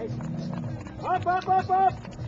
Up, up, up, up.